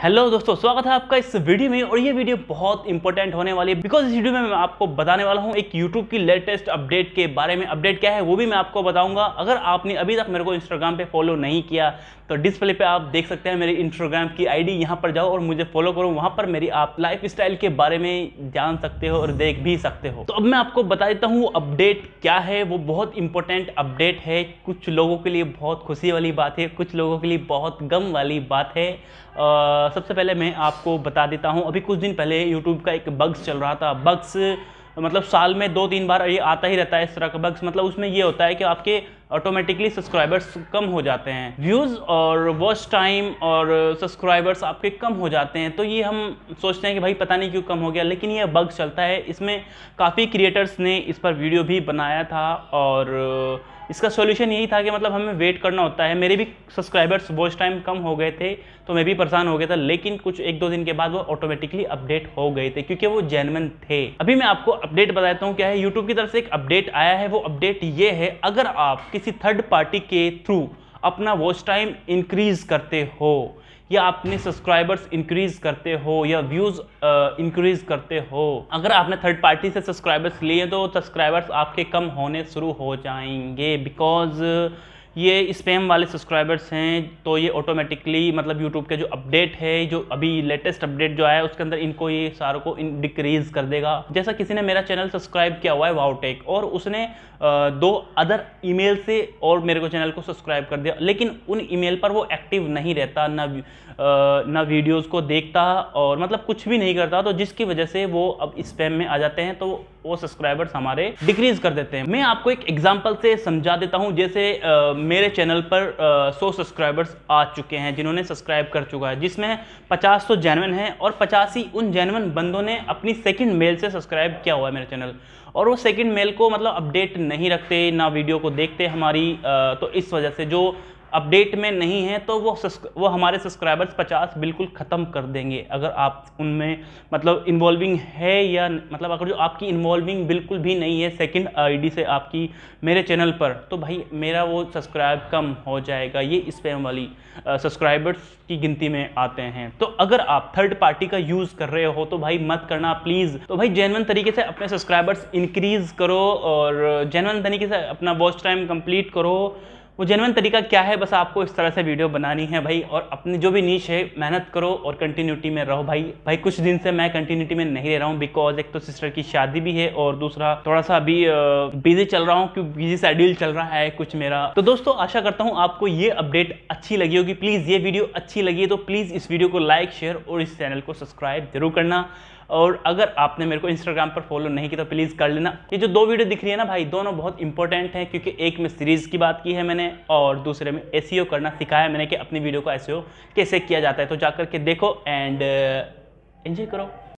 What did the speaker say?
Hello दोस्तों, स्वागत है आपका इस वीडियो में और ये वीडियो बहुत इंपॉर्टेंट होने वाली है बिकॉज़ इस वीडियो में मैं आपको बताने वाला हूँ एक यूट्यूब की लेटेस्ट अपडेट के बारे में अपडेट क्या है, वो भी मैं आपको बताऊँगा। अगर आपने अभी तक मेरे को इंस्टाग्राम पे फॉलो नहीं किया तो डिस्प्ले पे आप देख सकते हैं मेरे इंस्टाग्राम की आईडी यहाँ पर जाओ और मुझे फॉलो करो। वहाँ पर मेरी आप लाइफ स्टाइल के बारे में जान सकते हो और देख भी सकते हो। तो अब मैं आपको बता देता हूँ अपडेट क्या है। वो बहुत इंपॉर्टेंट अपडेट है। कुछ लोगों के लिए बहुत खुशी वाली बात है कुछ लोगों के लिए बहुत गम वाली बात है। आ, सबसे पहले मैं आपको बता देता हूँ अभी कुछ दिन पहले यूट्यूब का एक बग्स चल रहा था। बग्स मतलब साल में दो तीन बार ये आता ही रहता है इस तरह का बग्स मतलब उसमें ये होता है कि आपके ऑटोमेटिकली सब्सक्राइबर्स कम हो जाते हैं। व्यूज़ और वॉच टाइम और सब्सक्राइबर्स आपके कम हो जाते हैं। तो ये हम सोचते हैं कि भाई पता नहीं क्यों कम हो गया, लेकिन ये बग चलता है। इसमें काफ़ी क्रिएटर्स ने इस पर वीडियो भी बनाया था और इसका सॉल्यूशन यही था कि मतलब हमें वेट करना होता है। मेरे भी सब्सक्राइबर्स वॉच टाइम कम हो गए थे तो मैं भी परेशान हो गया था, लेकिन कुछ एक दो दिन के बाद वो ऑटोमेटिकली अपडेट हो गए थे, क्योंकि वो जेनवन थे। अभी मैं आपको अपडेट बताता हूँ, क्या है यूट्यूब की तरफ़ से एक अपडेट आया है। वो अपडेट ये है, अगर आप थर्ड पार्टी के थ्रू अपना वॉच टाइम इंक्रीज करते हो, या अपने सब्सक्राइबर्स इंक्रीज करते हो, या व्यूज़ इंक्रीज करते हो। अगर आपने थर्ड पार्टी से सब्सक्राइबर्स लिए तो सब्सक्राइबर्स आपके कम होने शुरू हो जाएँगे बिकॉज़ ये स्पैम वाले सब्सक्राइबर्स हैं तो ये ऑटोमेटिकली मतलब यूट्यूब के जो अपडेट है, जो अभी लेटेस्ट अपडेट जो आया उसके अंदर इनको ये सारों को डिक्रीज कर देगा। जैसा किसी ने मेरा चैनल सब्सक्राइब किया हुआ है वाउटेक और उसने दो अदर ईमेल से और मेरे को चैनल को सब्सक्राइब कर दिया, लेकिन उन ईमेल पर वो एक्टिव नहीं रहता, ना ना वीडियोस को देखता, और मतलब कुछ भी नहीं करता तो जिसकी वजह से वो अब स्पैम में आ जाते हैं तो वो सब्सक्राइबर्स हमारे डिक्रीज कर देते हैं। मैं आपको एक एग्जांपल से समझा देता हूँ जैसे आ, मेरे चैनल पर सौ सब्सक्राइबर्स आ चुके हैं जिन्होंने सब्सक्राइब कर चुका है जिसमें पचास तो जैनवन है और पचासी उन जैनवन बंदों ने अपनी सेकंड मेल से सब्सक्राइब किया हुआ है मेरे चैनल और वो सेकंड मेल को मतलब अपडेट नहीं रखते ना वीडियो को देखते हमारी तो इस वजह से जो अपडेट में नहीं है तो वो वो हमारे सब्सक्राइबर्स 50 बिल्कुल ख़त्म कर देंगे। अगर आप उनमें मतलब इन्वॉल्विंग है या मतलब अगर जो आपकी इन्वॉल्विंग बिल्कुल भी नहीं है सेकंड आईडी से आपकी, मेरे चैनल पर तो भाई मेरा वो सब्सक्राइब कम हो जाएगा। ये स्पैम वाली सब्सक्राइबर्स की गिनती में आते हैं। तो अगर आप थर्ड पार्टी का यूज़ कर रहे हो तो भाई मत करना प्लीज़ तो भाई जेनवन तरीके से अपने सब्सक्राइबर्स इंक्रीज़ करो और जेनवन तरीके से अपना वॉच टाइम कंप्लीट करो। वो जेनवन तरीका क्या है? बस आपको इस तरह से वीडियो बनानी है भाई और अपनी जो भी नीच है, मेहनत करो और कंटिन्यूटी में रहो भाई। भाई, कुछ दिन से मैं कंटिन्यूटी में नहीं रह रहा हूँ बिकॉज़ एक तो सिस्टर की शादी भी है और दूसरा थोड़ा सा अभी बिज़ी चल रहा हूँ क्योंकि बिज़ी शेड्यूल चल रहा है कुछ मेरा। तो दोस्तों, आशा करता हूँ आपको ये अपडेट अच्छी लगी होगी। प्लीज़ ये वीडियो अच्छी लगी है तो प्लीज़ इस वीडियो को लाइक शेयर और इस चैनल को सब्सक्राइब ज़रूर करना। और अगर आपने मेरे को इंस्टाग्राम पर फॉलो नहीं किया तो प्लीज़ कर लेना। ये जो दो वीडियो दिख रही है ना भाई, दोनों बहुत इंपॉर्टेंट हैं, क्योंकि एक में सीरीज़ की बात की है मैंने और दूसरे में एस e करना सिखाया मैंने कि अपनी वीडियो को एस कैसे किया जाता है। तो जाकर के देखो एंड एंजॉय करो।